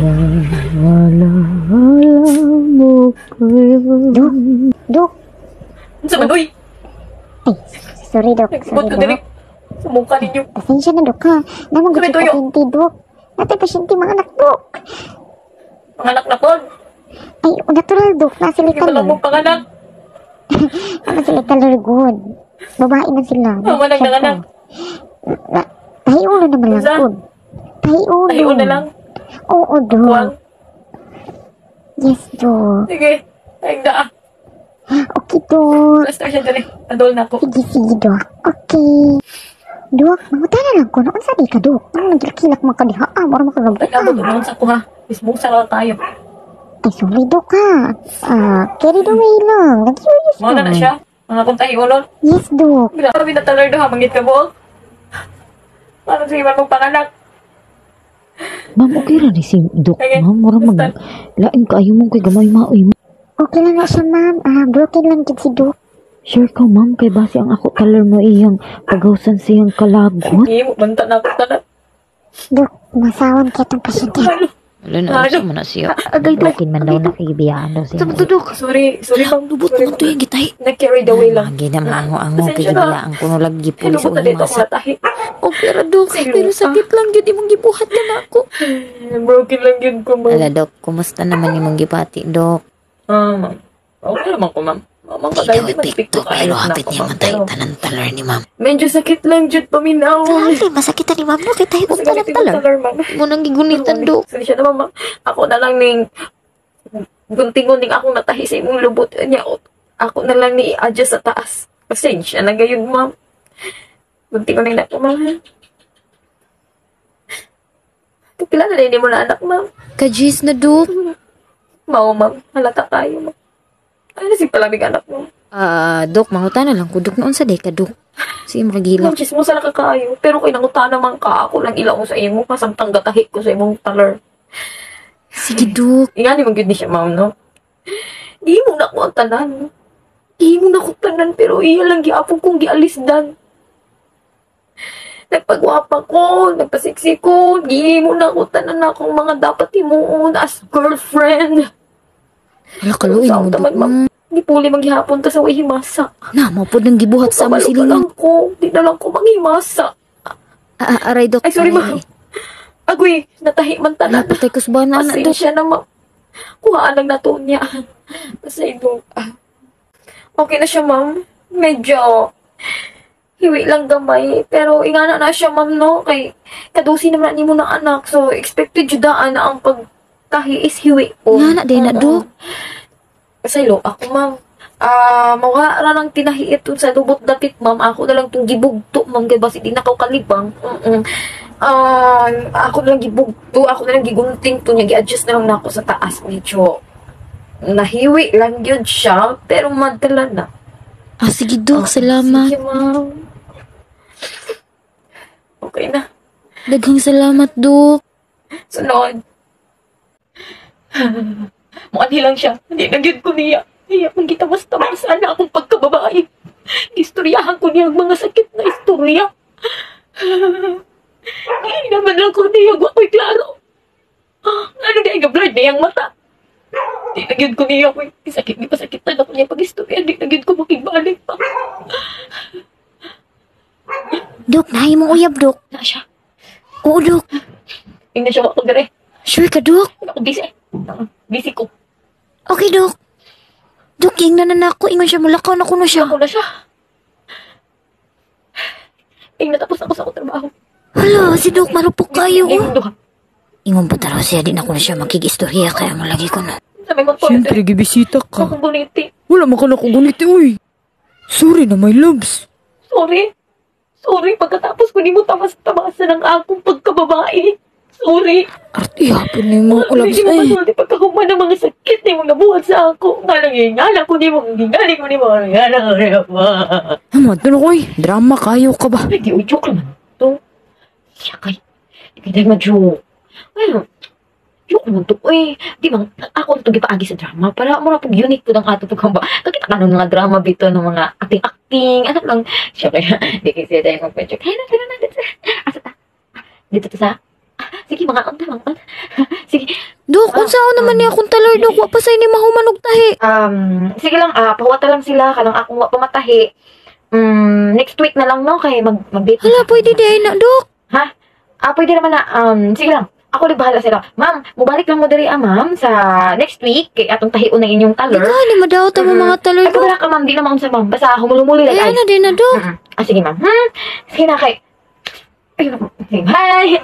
Alaala mo kayo. Dok, Dok. Ano sa man, uy? Ay, sorry, Dok. Sorry, Dok. dali. Sa mukha ninyo. Pasensya na, Dok, ha. Naman Kami gusto pasyente, Dok. Natay pasyente, mga anak, Dok. Mga anak na po. Ay, natural, Dok. Nasa Hindi mo lital, lang mong panganak. Nasa lital, good. Babae na sila. Tama lang ng anak. Na, tahiulo naman lang, good. Tahiulo. Tayo na lang. Oo, Dok. Buwang. Yes, Dok. Sige. Ay, na. Okay, Dok. Basta siya dali. Adol na ako. Sige, sige, Dok. Okay. Dok, manguta na lang ko. Noon sa di ka, Dok. Ano nagkilak mga kadiha? Ah, mara Ay, abot naman sa kuha. Mismo sa lang tayo. Ay, sorry, Dok, ha. Ah, carried away lang. Nag-curious Mga na na siya. Mga kung tayo ulol. Yes, Dok. Grabe na talar doon ha. Mangit ka mo. Paano sa iwan mong panganak? Ma'am, okay ra ni si Dok. Sige, Ma'am, mura mag... Lain ka, ayaw mo kay gamay maoy. Okay lang na siya, ma'am. Ah, broken lang din si Dok. Sure ka, ma'am, kay base ang ako kalar mo iyang pagawsan siyang kalagot. Sige mo. Banta na ako tanan. Dok, masawan kita ang pasyente. Wala na, Ano? usa mo na siya. Agay Bakit man daw nakikibiyaan daw siya. Dudok. Sorry. Sorry bang. Sorry, naman to yung gitay. Nag-carried away lang. Lagi na maango-ango na. gibiyaan ko no lagi Kaya pulis lubot o na dito ako masa. latahi. O pero dok, pero ah. sakit lang yun, imong gibuhat na na ako. Broken lang yun ko, ma'am. Ala dok, kumusta naman imong gipati, dok? Ah, ma'am. Okay naman ko, ma'am. Ma'am, Di kagaya daw di man TikTok, pero hapit niya matay tanan talar ni ma'am. Medyo sakit lang, Jud, paminaw. Grabe, masakit ni ma'am. Bakit tayo Masakit yung talar, ma'am. Mo nang gigunitan, dok. Sige siya naman, ma'am. Ako na lang ning gunting-gunting akong natahi sa imong lubot niya. Ako na lang ni adjust sa taas. Pasensya na gayon, ma'am. Gunting-gunting na ako, ma'am. Kapila na rin mo na anak, ma'am. Kajis na, dok. Mao, ma'am. Halata tayo, ma'am. Si palamig anak mo? Ah, dok, manguta na lang ko, dok, noon sa deka, dok. Si imong gila. Ma'am, chismo sa nakakayo. Pero kay nanguta naman ka, ako lang ilaw sa imo. Masamtang gatahi ko sa imong taler. Sige, dok. Nga ni mong ni siya, ma'am, no? Di mo na ko ang tanan. Di mo na ko tanan, pero iya lang giapon kong gialisdan. Nagpagwapa ko, nagpasiksi ko, di mo na ko tanan akong mga dapat himuon as girlfriend. Wala kaluin Sa mo, dok. Ma'am. Di puli maghihapon ta sa way himasa. Na, mo po nang gibuhat sa pa silingan. lang ko, di na lang ko manghimasa. Ah, aray, dok. Ay, sorry, ma'am. Agoy, natahi man tanan. Napatay ko sa bana na. Pasensya na, ma'am. Kuhaan lang nato niya. Kasi ito, ah. Okay na siya, ma'am. Medyo, hiwi lang gamay. Pero, ingana na siya, ma'am, no? Kay, kadusi naman ni mo ng anak. So, expected judaan na ang pagtahi is hiwi. po. Nga na, day na, dok. Kasi lo, ako, ma'am. Ah, mawa ra lang tinahi ito sa lubot dapit, ma'am. Ako na lang itong gibugto, ma'am. Kaya basi di nakaw kalibang. Mm-mm. Ah, ako na lang gibugto. Ako na lang gigunting to niya. Gi-adjust na lang na ako sa taas. Medyo nahiwi lang yun siya. Pero madala na. Ah, sige, dok. Ah, Salamat. Sige, ma'am. Okay na. Daghang salamat, dok. Sunod. Mukhang lang siya. Hindi na yun ko niya. Kaya kung kita mas tamang sana akong pagkababae. Istoryahan ko niya ang mga sakit na istorya. Hindi naman lang ko niya. Ako'y klaro. Ano na yung blood niya ang mata. Hindi na yun ko niya. Sakit. Di pa sakit na ako niya pag-istorya. Hindi na yun ko makibalik pa. Dok, nahi mong uyab, Dok. Na siya. Oo, Dok. Hindi siya ako gare. Sure ka, Dok? Ako busy. Busy ko. Okay, Dok. Dok, yung na ako. Ingon siya, mulakaw na kuno siya. Ako na siya. Eh, natapos ako sa akong trabaho. Hala, si Dok, marupok kayo. Mo duha. Ingon pa taro siya, di na ko na siya makigistorya, kaya mo lagi ko na. Sabi mo po, Siyempre, gibisita ka. Akong buniti. Wala man ka na kuguniti, uy. Sorry na, my loves. Sorry. Sorry, pagkatapos ko ni mo tamas-tamasan ng akong pagkababae. Sorry. Arti, hapon yung mga ulabs Hindi mo ay. masulti pagkakuman ng mga sakit ni mo nabuhat sa ako. Nga lang yung ngala ko ni mo, gingali ko ni mo, ngala ko ni mo. Naman, tanong ko, uy. Drama kayo ka ba? Ay, di joke naman to. Siya kay, di ka ma-joke. Well, joke naman to. Uy, di ba, ako ito gipaagi sa drama. Para mo na pag unique po ng ato pagkamba. Kakita ka ng mga drama bito ng mga acting-acting. Ano lang. Siya kaya, di kasi tayo magpa-joke. Nandito na, dito sa, asa ta? Dito to sa, sige, mga unta, mga unta. Sige, Dok, unsaon naman niya akong talar, Dok. Wa pa sa ini mahuman og tahi. Um, sige lang, ah, pahuwata lang sila, kanang akong wa pamatahi. Um, next week na lang, no? Kay mag, mag-date. Hala, pwede di na, Dok. Ha? Ah, pwede naman na, um, sige lang. Ako di bahala sila. Ma'am, mubalik lang mo diri ah, ma'am, sa next week, kay atong tahiun ng inyong taler. Ikaw, di madawat ang Mm. mga talar, Ay, Dok. wala ka, ma'am. Di na maunsa, ma'am. Basta humulumuli lang. Ay, ay. na din na, Dok. Mm-mm. Ah, sige, ma'am. Hmm? Sige na, kay... Ay,